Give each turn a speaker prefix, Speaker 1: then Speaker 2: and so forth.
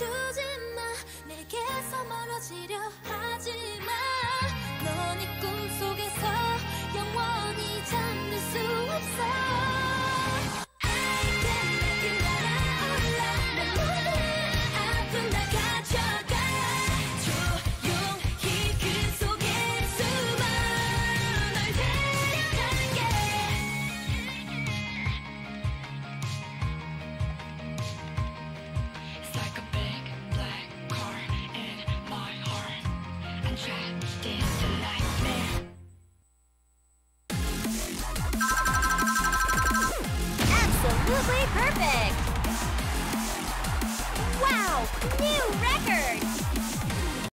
Speaker 1: 주지 New record!